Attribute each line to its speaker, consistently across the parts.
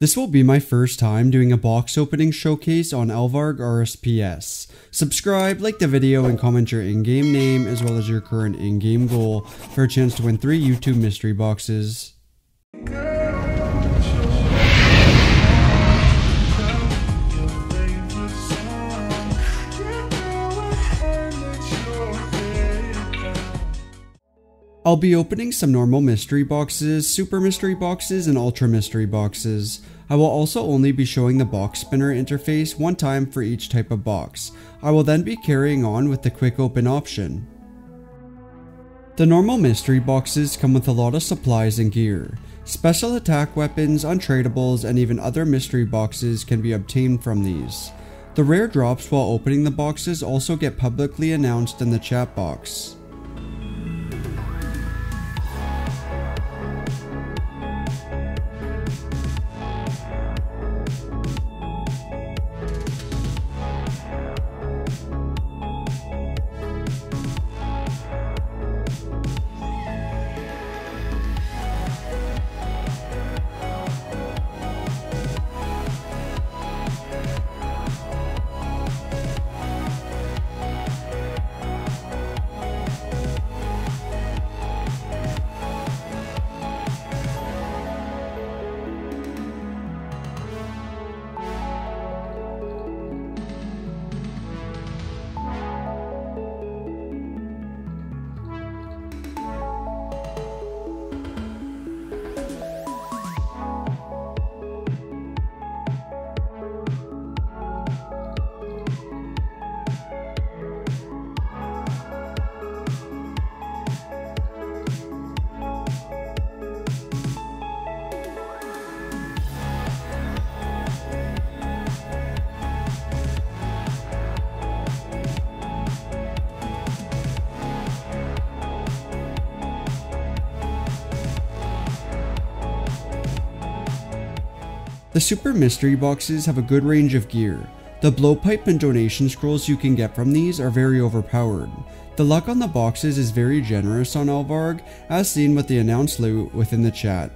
Speaker 1: This will be my first time doing a box opening showcase on Elvarg RSPS. Subscribe, like the video, and comment your in-game name as well as your current in-game goal for a chance to win 3 YouTube mystery boxes. I'll be opening some normal mystery boxes, super mystery boxes, and ultra mystery boxes. I will also only be showing the box spinner interface one time for each type of box. I will then be carrying on with the quick open option. The normal mystery boxes come with a lot of supplies and gear. Special attack weapons, untradables, and even other mystery boxes can be obtained from these. The rare drops while opening the boxes also get publicly announced in the chat box. The Super Mystery Boxes have a good range of gear. The blowpipe and donation scrolls you can get from these are very overpowered. The luck on the boxes is very generous on Elvarg, as seen with the announced loot within the chat.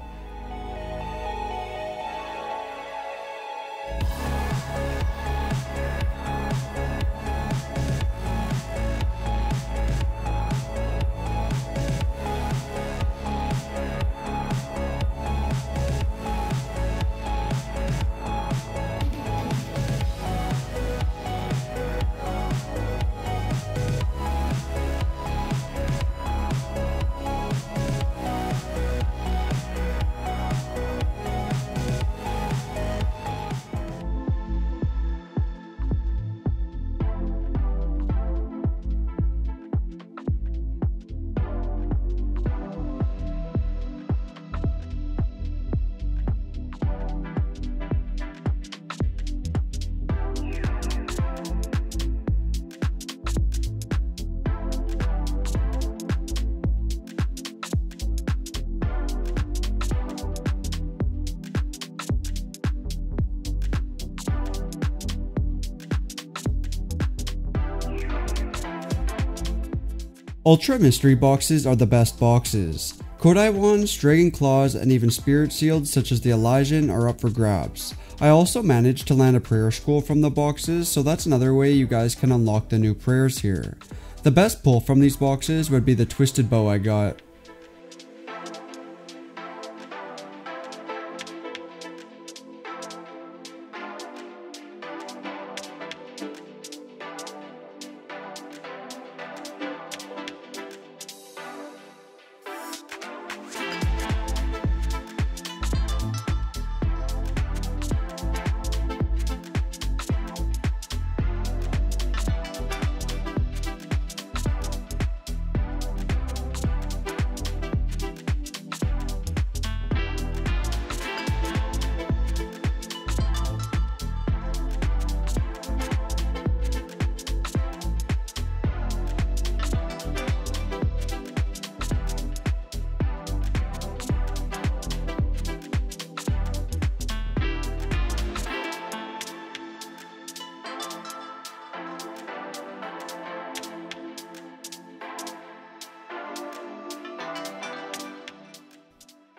Speaker 1: Ultra mystery boxes are the best boxes. Kodai wands, dragon claws, and even spirit shields such as the Elysian are up for grabs. I also managed to land a prayer scroll from the boxes, so that's another way you guys can unlock the new prayers here. The best pull from these boxes would be the twisted bow I got.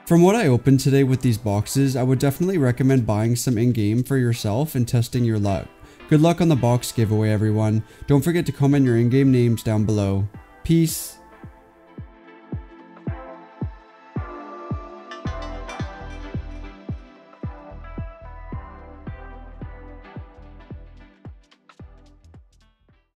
Speaker 1: From what I opened today with these boxes, I would definitely recommend buying some in-game for yourself and testing your luck. Good luck on the box giveaway everyone. Don't forget to comment your in-game names down below. Peace.